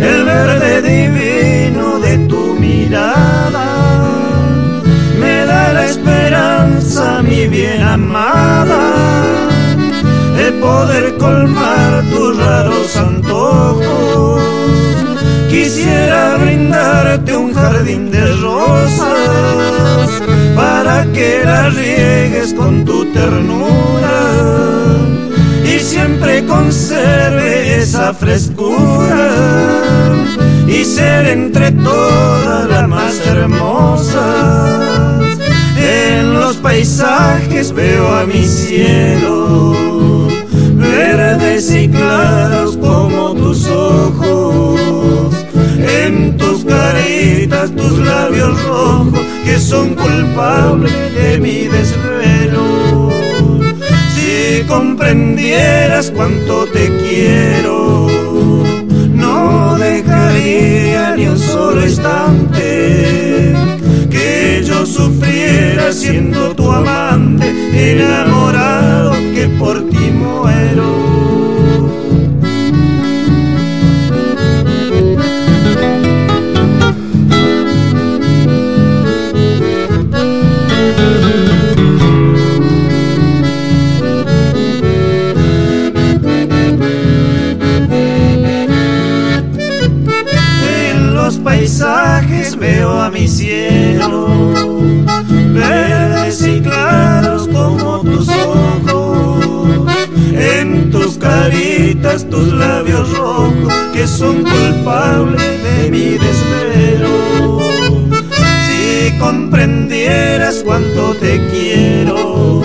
El verde divino de tu mirada me da la esperanza, mi bien amada, de poder colmar tus raros antojos. Quisiera brindarte un jardín de rosas para que las riegues con tu ternura y siempre conserve esa frescura y ser entre todas la más hermosa. En los paisajes veo a mi cielo, verdes y claros como tus ojos. En tus caritas, tus labios rojos, que son culpables de mi desvelo. Comprendieras cuánto te quiero, no dejaría ni un solo instante que yo sufriera siendo tu amante, enamorado a mi cielo, verdes y claros como tus ojos. En tus caritas, tus labios rojos, que son culpables de mi desvelo. Si comprendieras cuánto te quiero,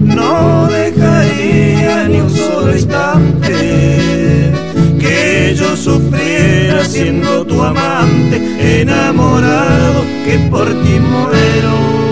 no dejaría ni un solo instante que yo sufriera siendo tu amante, enamorado que por ti muero.